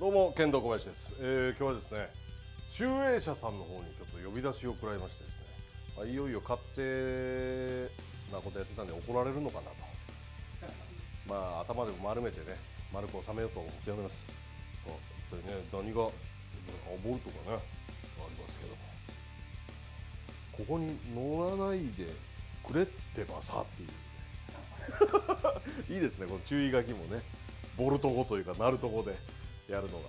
どうも剣道小林です、えー、今日はですね集英社さんの方にちょっと呼び出しを食らいましてですね、まあ、いよいよ勝手なことやってたんで怒られるのかなと。まあ頭でも丸めてね丸く収めようと思ってやめます。本当にね何がボルとかねありますけどここに乗らないでくれってばさっていう。いいですねこの注意書きもね。ボルト語というかなるとこで。やるのが。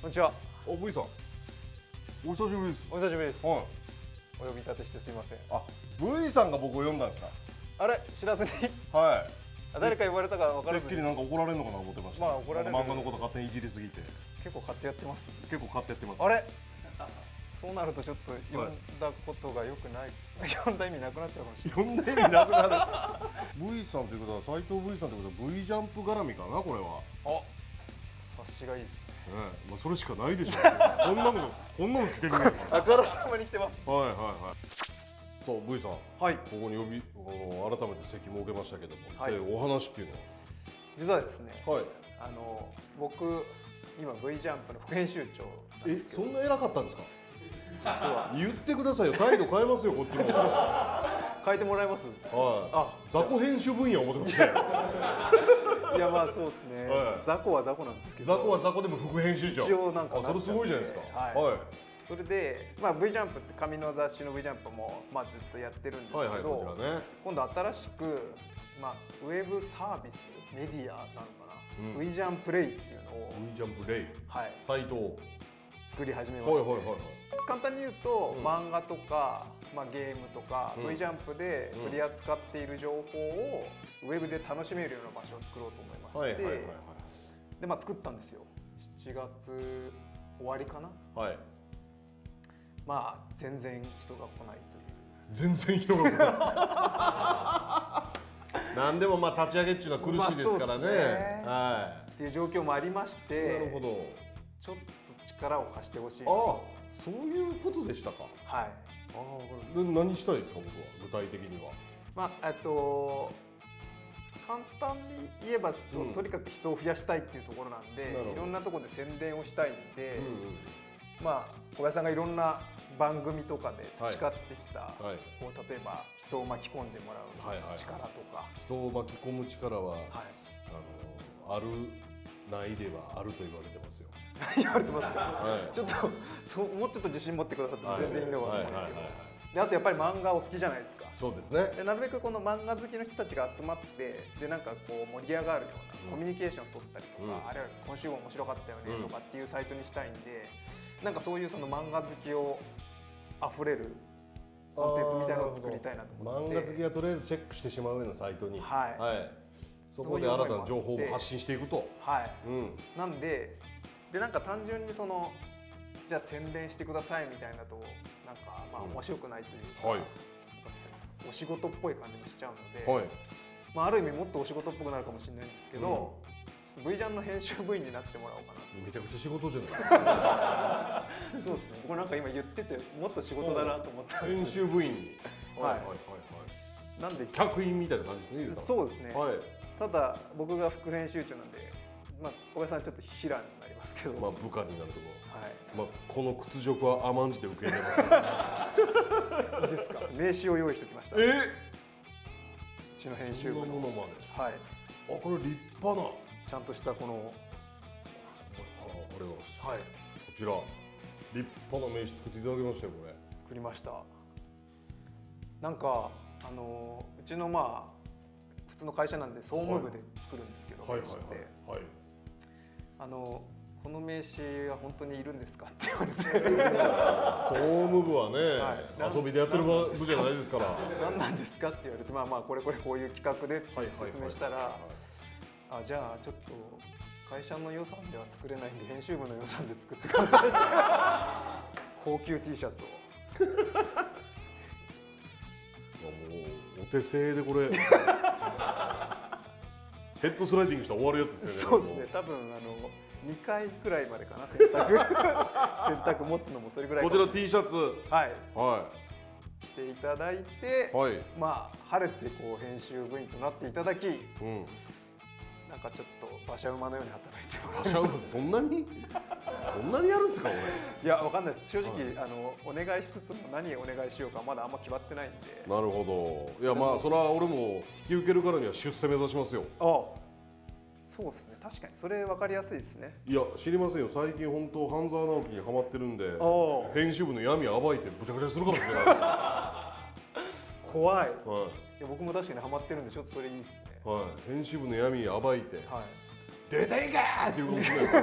こんにちは。お V さん。お久しぶりです。お久しぶりです。はい。お呼び立てしてすみません。あ V さんが僕を呼んだんですか？あれ？知らずに？はい。あ誰か呼ばれたか分からずに。てっきりなんか怒られるのかな思ってました、まあ怒られる。漫画のこと勝手にいじりすぎて。結構買ってやってます。結構勝手やってます。あれ？そうなるとちょっと呼んだことが良くない、呼んだ意味なくなっちゃうかもしれ呼んだ意味なくなる。V さんということは斉藤 V さんということは V ジャンプ絡みかなこれは。ない。あ察しがいいですね。ねまあ、それしかないでしょ。こんなのこんなの着てるんやからあからさまに来てます。はいはいはい。そう V さん。はい。ここに呼びあの改めて席設けましたけども、はい。でお話っていうの実はですね、ははい。あの僕今 V ジャンプの副編集長えそんな偉かったんですか？実は。言ってくださいよ。態度変えますよこっちも変えてもらえます？はい。あ雑魚編集分野思ってましたよいやまあそうですね。はい。雑魚は雑魚なんですけど。雑魚は雑魚でも副編集長一応なんかあそれすごいじゃないですか。はい。はい。それで、まあ、V ジャンプって紙の雑誌の V ジャンプも、まあ、ずっとやってるんですけど、はいはいこちらね。今度新しく、まあ、ウェブサービスメディアなのかな、うん。V ジャンプレイっていうのを、V ジャンプレイ。はい、サイトを。作り始めまはいして、はいはいはい。簡単に言うと、うん。漫画とか、まあ、ゲームとか、うん。V ジャンプで取り扱っている情報をウェブで楽しめるような場所を作ろうと思いまして、はいはいはいでまあ、作ったんですよ。7月終わりかな？はい。はいまあ全然人が来ないという。全然人が来ない。何でもまあ立ち上げっていうのは苦しいですからね,、まあね。はっていう状況もありましいてなるほど。ちょっと力を貸してほしいああそういうことでしたか。はいああで何したいですか僕は具体的には？まあえっと簡単に言えば、とにかく人を増やしたいっていうところなんでいろんなところで宣伝をしたいんで、うんうん。まあ小林さんがいろんな番組とかで培ってきた、はい。こう例えば人を巻き込んでもらはいはいはい。う力とか、人を巻き込む力は、はい。あのあるないではあると言われてますよ。言われてますかはい。ちょっとそうもうちょっと自信持ってくださっても全然いいのかもしれないですけど、はいはいはいはい。であとやっぱり漫画お好きじゃないですか。そうですね。でなるべくこの漫画好きの人たちが集まってでなんかこう盛り上がるような、うん。コミュニケーションを取ったりとか、うん。あるいは今週も面白かったよねうん。とかっていうサイトにしたいんで、なんかそういうその漫画好きを溢れるコンテンツみたいなのを作りたいなと思って。漫画好きはとりあえずチェックしてしまうようなサイトに、はい。そこで新たな情報を発信していくと。はい。うん。なんででなんか単純にそのじゃあ宣伝してくださいみたいなとなんかまあうん面白くないというか,、はいなんかお仕事っぽい感じもしちゃうので、はい。まあ、ある意味もっとお仕事っぽくなるかもしれないんですけど、V ジャンの編集部員になってもらおうかなめちゃくちゃ仕事じゃない。そうですね僕なんか今言っててもっと仕事だなと思ったん編集部員に。はいはいはいはい。なんで客員みたいな感じですね。そうですね、はい。ただ僕が副編集長なんで、まあ、小林さんちょっと平になりますけど、まあ部下になるとこはいろ。まあこの屈辱は甘んじて受け入れますよ。いいですか？名刺を用意しておきましたうえ？ちの編そ集部ののまで。はいあこれ立派な。ちゃんとしたこのあありがとうございます。はいこちら立派な名刺作っていただきましたよこれ。作りましたなんかあのうちのまあ普通の会社なんで総務部で作るんですけど、はいはいはいはい。あのこの名刺は本当にいるんですかって言われて。総務部はね、はい。遊びでやってる部じゃないですから。何なんですかって言われて。まあまあこれこれこういう企画でって説明したらあじゃあちょっと会社の予算では作れないんで編集部の予算で作ってください 高級 T シャツを。もうお手製でこれ ヘッドスライディングしたら終わるやつですよね。そうですね多分あの2回くらいまでかな洗濯 洗濯持つのもそれぐらいこちら T シャツはいはしていただいて、いはい。まあ晴れてこう編集部員となっていただきうん。なんかちょっと馬車馬のように働いて馬車馬そんなに？そんなにやるんですかいやわかんないです。正直、あのお願いしつつも何お願いしようかまだあんま決まってないんで。俺なるほど。いやまあそれは俺も引き受けるからには出世目指しますよ。あそうですね。確かに。それ分かりやすいですね。いや知りませんよ。最近本当半沢直樹にハマってるんでお編集部の闇暴いてぶちゃくちゃにするかもしれない。怖い。いはや僕も確かにハマってるんでちょっとそれいいですはい、編集部の闇暴いてはい。出ていけーって言うかもしれないですよ